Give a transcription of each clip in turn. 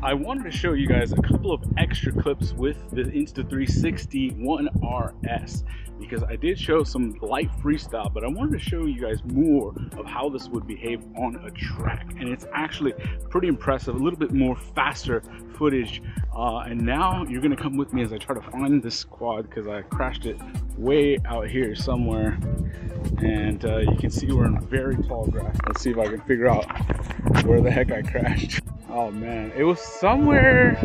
I wanted to show you guys a couple of extra clips with the Insta360 One RS because I did show some light freestyle, but I wanted to show you guys more of how this would behave on a track. And it's actually pretty impressive, a little bit more faster footage. Uh, and now you're gonna come with me as I try to find this quad because I crashed it way out here somewhere. And uh, you can see we're in very tall grass. Let's see if I can figure out where the heck I crashed. Oh man, it was somewhere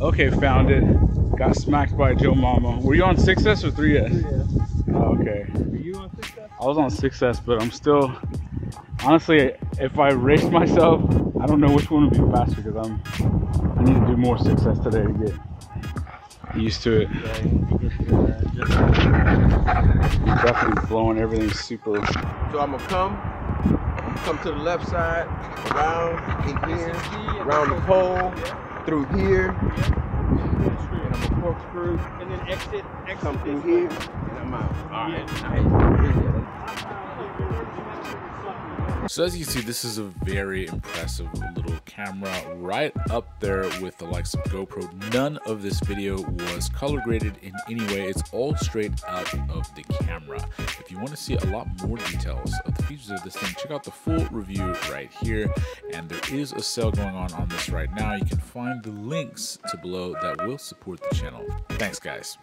Okay, found it. Got smacked by Joe Mama. Were you on 6S or 3S? 3S. Oh, okay. Were you on 6S? I was on 6S, but I'm still, honestly, if I race myself, I don't know which one would be faster because I'm, I need to do more 6S today to get used to it. Yeah, to, You're definitely blowing everything super. So I'm gonna come, come to the left side, around in here, around the pole, through here, and I'm gonna corkscrew, and then exit, exit come through here, and I'm out. All right, nice. So as you can see, this is a very impressive little camera right up there with the likes of GoPro. None of this video was color graded in any way. It's all straight out of the camera. If you want to see a lot more details of the features of this thing, check out the full review right here. And there is a sale going on on this right now. You can find the links to below that will support the channel. Thanks, guys.